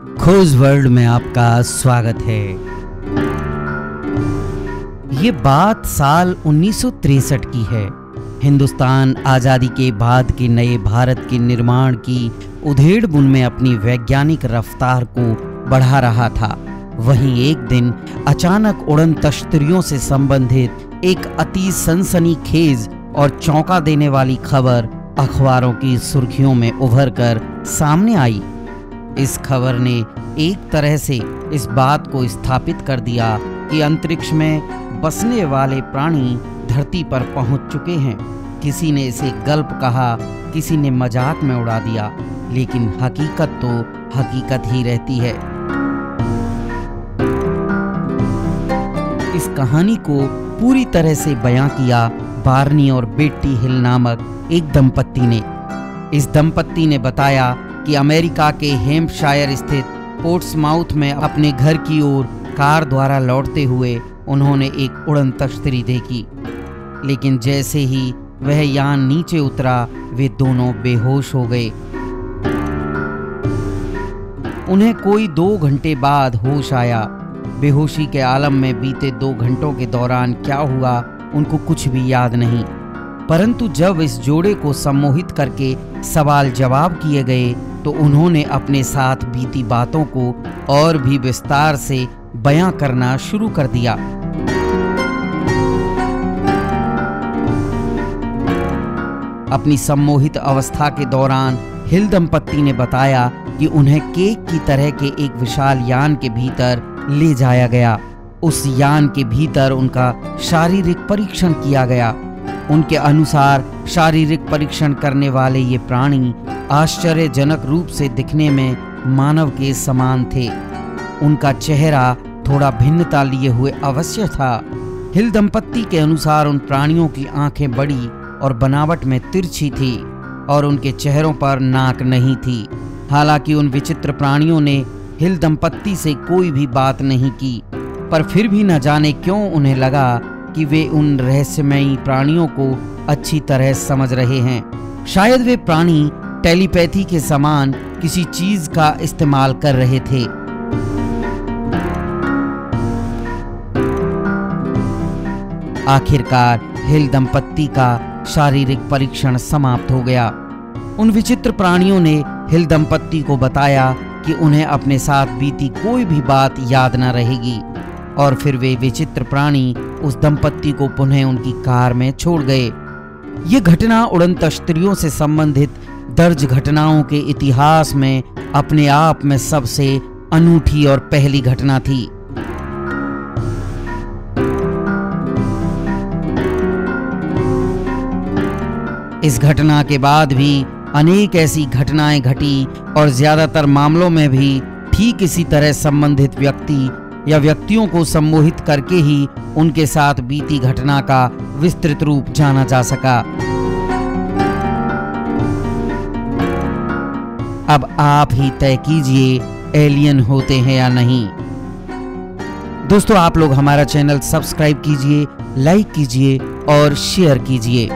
खोज वर्ल्ड में आपका स्वागत है। ये बात साल 1963 की है। हिंदुस्तान आज़ादी के बाद के नए भारत के निर्माण की उधेड़ बुन में अपनी वैज्ञानिक रफ्तार को बढ़ा रहा था। वहीं एक दिन अचानक उड़न तश्तरियों से संबंधित एक अति सनसनी खेज और चौंका देने वाली खबर अखबारों की सुर्खियों में उभर कर सामने आई। इस खबर ने एक तरह से इस बात को स्थापित कर दिया कि अंतरिक्ष में बसने वाले प्राणी धरती पर पहुँच चुके हैं। किसी ने इसे गल्प कहा, किसी ने मज़ाक में उड़ा दिया, लेकिन हकीकत तो हकीकत ही रहती है। इस कहानी को पूरी तरह से बयां किया बारनी और बेटी हिल नामक एक दंपत्ति ने। इस दंपत्ति ने बताया कि अमेरिका के हेम्पशायर स्थित पोर्ट्समाउथ में अपने घर की ओर कार द्वारा लौटते हुए उन्होंने एक उड़न तश्तरी देखी। लेकिन जैसे ही वह यान नीचे उतरा, वे दोनों बेहोश हो गए। उन्हें कोई दो घंटे बाद होश आया। बेहोशी के आलम में बीते दो घंटों के दौरान क्या हुआ, उनको कुछ भी याद नहीं। परंतु जब इस जोड़े को सम्मोहित करके सवाल जवाब किए गए तो उन्होंने अपने साथ बीती बातों को और भी विस्तार से बयां करना शुरू कर दिया। अपनी सम्मोहित अवस्था के दौरान हिल दंपत्ति ने बताया कि उन्हें केक की तरह के एक विशाल यान के भीतर ले जाया गया। उस यान के भीतर उनका शारीरिक परीक्षण किया गया। उनके अनुसार शारीरिक परीक्षण करने वाले ये प्राणी आश्चर्यजनक रूप से दिखने में मानव के समान थे। उनका चेहरा थोड़ा भिन्नता लिए हुए अवश्य था। हिल दंपत्ति के अनुसार उन प्राणियों की आँखें बड़ी और बनावट में तिरछी थी और उनके चेहरों पर नाक नहीं थी। हालाँकि उन विचित्र प्राणियों ने हिल दंपत्ति से कोई भी बात नहीं की, पर फिर भी न जाने क्यों उन्हें लगा कि वे उन रहस्यमयी प्राणियों को अच्छी तरह समझ रहे हैं। शायद वे प्राणी टेलीपैथी के समान किसी चीज़ का इस्तेमाल कर रहे थे। आखिरकार हिल दंपत्ति का शारीरिक परीक्षण समाप्त हो गया। उन विचित्र प्राणियों ने हिल दंपत्ति को बताया कि उन्हें अपने साथ बीती कोई भी बात याद न रहेगी, और फिर वे विचित्र प्राणी उस दंपत्ति को पुनः उनकी कार में छोड़ गए। ये घटना उड़न तश्तरियों से संबंधित दर्ज घटनाओं के इतिहास में अपने आप में सबसे अनूठी और पहली घटना थी। इस घटना के बाद भी अनेक ऐसी घटनाएँ घटी और ज़्यादातर मामलों में भी ठीक इसी तरह संबंधित व्यक्ति या व्यक्तियों को सम्मोहित करके ही उनके साथ बीती घटना का विस्तृत रूप जाना जा सका। अब आप ही तय कीजिए एलियन होते हैं या नहीं। दोस्तों, आप लोग हमारा चैनल सब्सक्राइब कीजिए लाइक कीजिए और शेयर कीजिए।